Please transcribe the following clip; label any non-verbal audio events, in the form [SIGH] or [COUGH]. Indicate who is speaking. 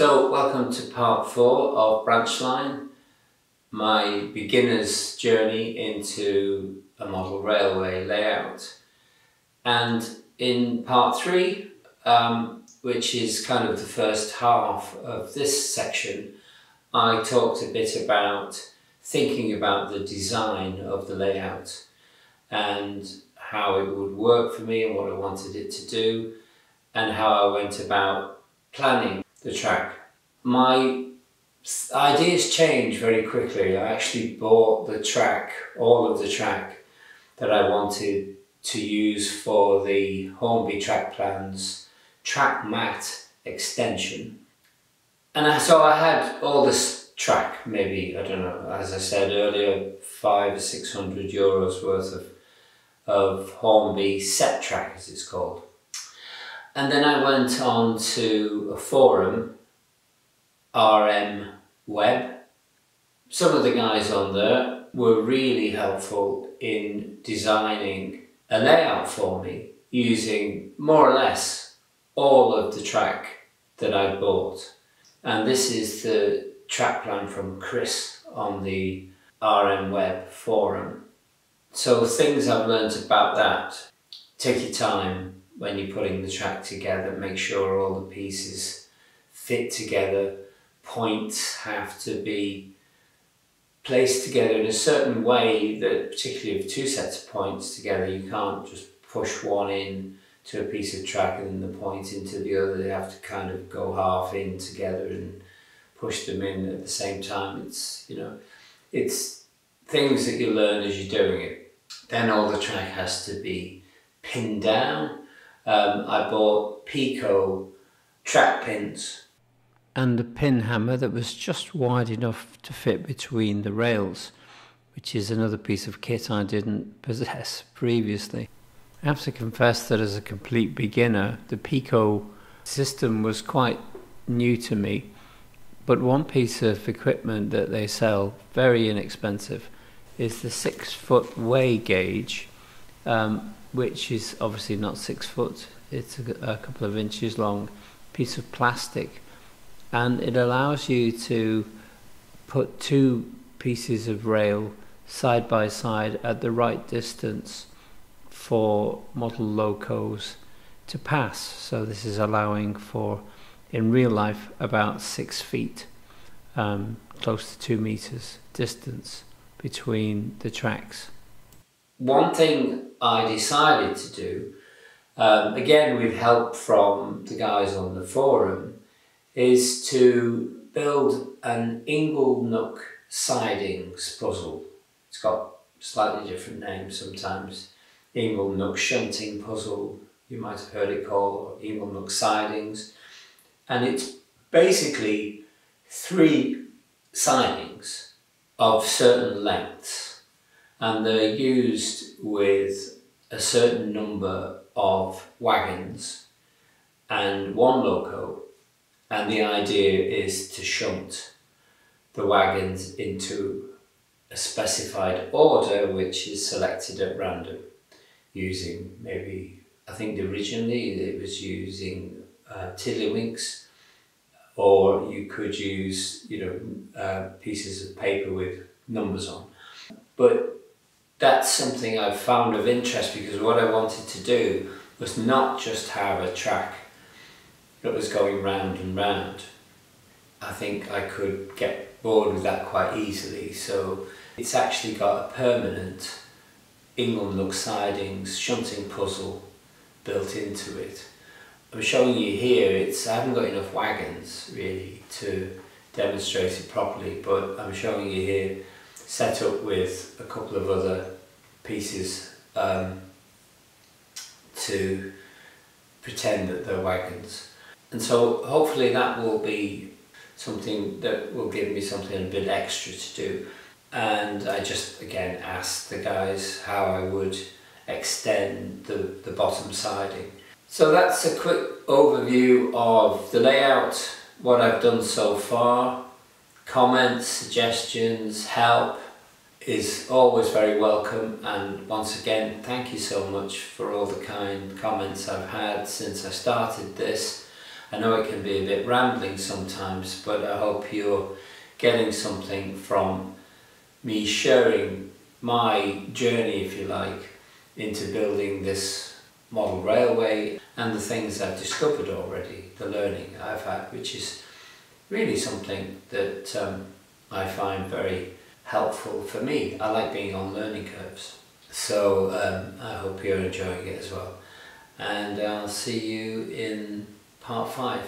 Speaker 1: welcome to part four of Branchline, my beginner's journey into a model railway layout. And in part three, um, which is kind of the first half of this section, I talked a bit about thinking about the design of the layout and how it would work for me and what I wanted it to do and how I went about planning the track. My ideas changed very quickly. I actually bought the track, all of the track that I wanted to use for the Hornby track plans track mat extension. And so I had all this track, maybe, I don't know, as I said earlier, five, or six hundred euros worth of, of Hornby set track as it's called. And then I went on to a forum, RM Web. Some of the guys on there were really helpful in designing a layout for me using more or less all of the track that I bought. And this is the track plan from Kris on the RMWeb forum. So things I've learned about that, take your time, when you're putting the track together, make sure all the pieces fit together. Points have to be placed together in a certain way that, particularly with two sets of points together, you can't just push one in to a piece of track and then the point into the other. They have to kind of go half in together and push them in at the same time. It's, you know, it's things that you learn as you're doing it. Then all the track has to be pinned down um, I bought Peco track pins.
Speaker 2: And a pin hammer that was just wide enough to fit between the rails, which is another piece of kit I didn't [LAUGHS] possess previously. I have to confess that as a complete beginner, the Peco system was quite new to me. But one piece of equipment that they sell, very inexpensive, is the six foot way gauge. Um, which is obviously not six foot, it's a, a couple of inches long piece of plastic, and it allows you to put two pieces of rail side by side at the right distance for model locos to pass. So this is allowing for, in real life, about six feet, um, close to two meters distance between the tracks.
Speaker 1: One thing I decided to do, um, again with help from the guys on the forum, is to build an Inglenook sidings puzzle. It's got slightly different names sometimes. Inglenook shunting puzzle, you might have heard it called, or sidings. And it's basically three sidings of certain lengths and they're used with a certain number of wagons and one loco. And the idea is to shunt the wagons into a specified order which is selected at random using maybe I think originally it was using uh, tiddlywinks or you could use you know uh, pieces of paper with numbers on. But that's something I've found of interest because what I wanted to do was not just have a track that was going round and round. I think I could get bored with that quite easily. So it's actually got a permanent Inglenook sidings shunting puzzle built into it. I'm showing you here, it's I haven't got enough wagons really to demonstrate it properly, but I'm showing you here set up with a couple of other pieces um, to pretend that they're wagons. And so hopefully that will be something that will give me something a bit extra to do. And I just again asked the guys how I would extend the, the bottom siding. So that's a quick overview of the layout, what I've done so far, comments, suggestions, help, is always very welcome and once again thank you so much for all the kind comments I've had since I started this. I know it can be a bit rambling sometimes, but I hope you're getting something from me sharing my journey, if you like, into building this model railway and the things I've discovered already, the learning I've had, which is really something that um, I find very helpful for me. I like being on learning curves. So um, I hope you're enjoying it as well. And I'll see you in part five.